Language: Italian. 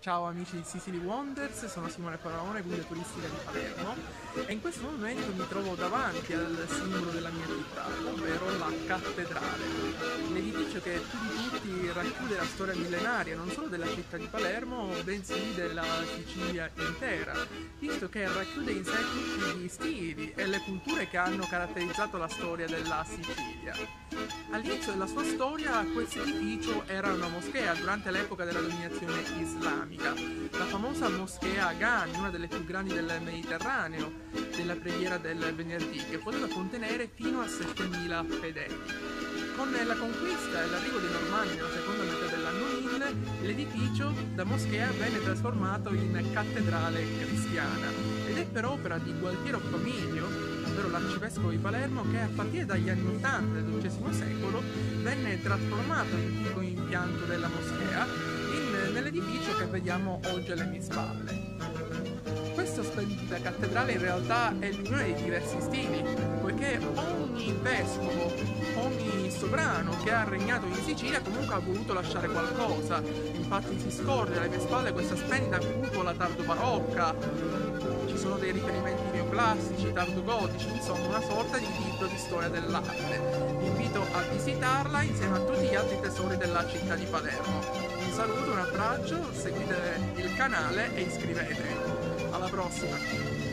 Ciao amici di Sicily Wonders, sono Simone Paraone, guida turistica di Palermo e in questo momento mi trovo davanti al simbolo della mia città, ovvero la cattedrale. L'edificio che più di tutti racchiude la storia millenaria non solo della città di Palermo, bensì della Sicilia intera, visto che racchiude in sé tutti gli stili e le culture che hanno caratterizzato la storia della Sicilia. All'inizio della sua storia questo edificio era una moschea durante l'epoca della dominazione islamica la famosa moschea Agani, una delle più grandi del Mediterraneo, della preghiera del venerdì, che poteva contenere fino a 7.000 fedeli. Con la conquista e l'arrivo 1000, l'edificio da moschea venne trasformato in cattedrale cristiana ed è per opera di Gualtiero Famiglio, ovvero l'arcivescovo di Palermo, che a partire dagli anni 80 del XII secolo venne trasformato l'antico impianto della moschea nell'edificio che vediamo oggi alle mie spalle. Questa splendida cattedrale in realtà è l'unione di diversi stili, poiché ogni sovrano che ha regnato in Sicilia comunque ha voluto lasciare qualcosa. Infatti si scorge alle mie spalle questa splendida cupola tardo barocca, ci sono dei riferimenti neoclassici, tardo-gotici, insomma una sorta di libro di storia dell'arte. Vi invito a visitarla insieme a tutti gli altri tesori della città di Palermo. Un saluto, un abbraccio, seguite il canale e iscrivetevi. Alla prossima!